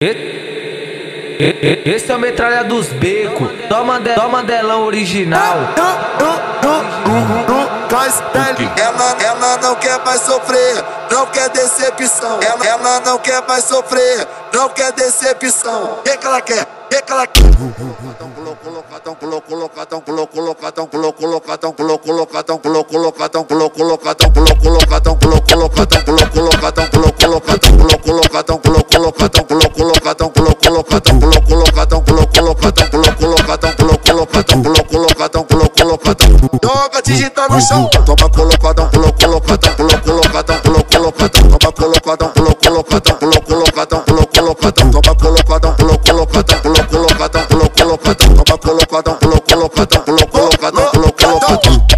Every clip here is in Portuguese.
Esse é o metralha dos becos. Toma, de, toma delão original. Ela, ela não quer mais sofrer, não quer decepção. Ela, ela não quer mais sofrer, não quer decepção. O que, que ela quer? O que, que ela quer? Colocadão, colocadão, colocadão, colocadão, colocadão, colocadão, colocadão, colocadão, colocadão, colocadão, colocadão, colocadão, colocadão, colocadão, colocadão, colocadão, colocadão, colocadão, colocadão, colocadão, colocadão, colocadão, colocadão, colocadão. Joga digital no chão, toma colocadão, colocadão, colocadão, colocadão, toma colocadão, colocadão, colocadão, colocadão, toma colocadão, colocadão, colocadão, colocadão, toma colocadão, colocadão, colocadão, colocadão.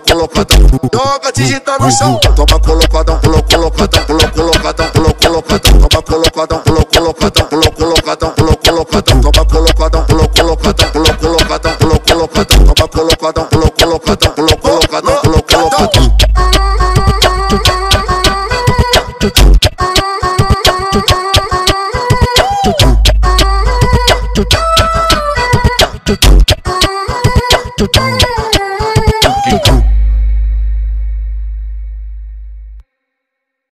colocadão, joga digitar no chão. Toma colocadão, colo, colocadão, colo, colocadão, colo, colocadão. Toma colocadão, colo, colocadão, colo, colocadão, colo, colocadão. Toma colocadão, colo, colocadão, colo, colocadão, colo, colocadão. Toma colocadão, colo, colocadão, colo, colocadão, colo, colocadão.